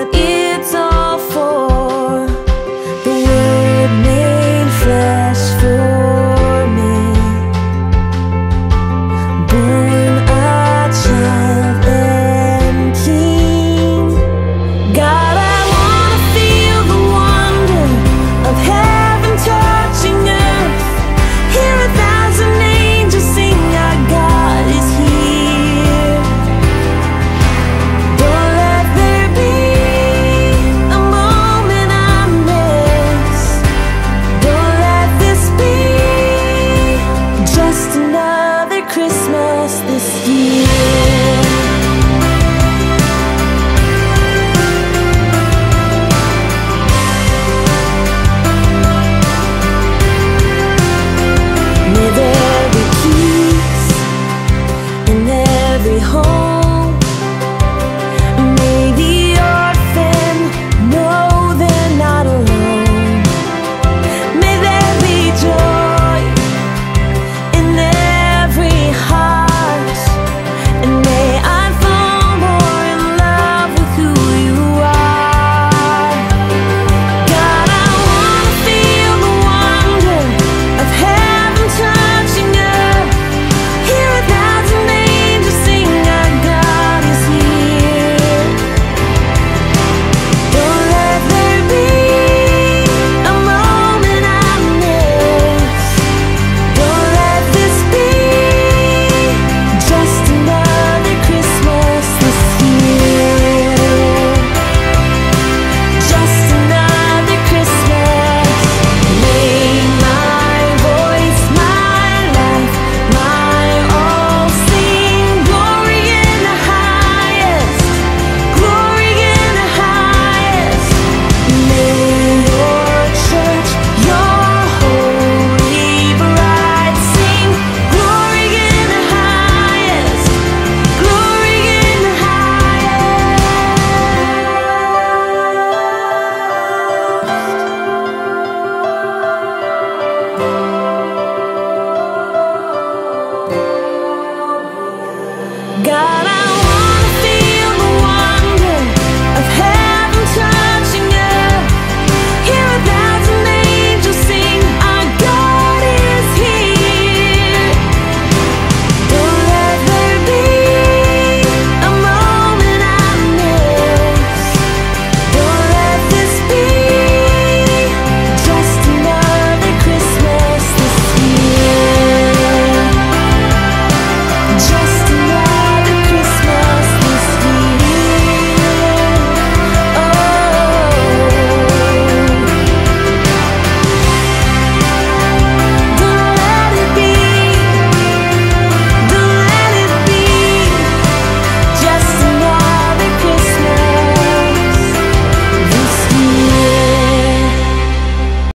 but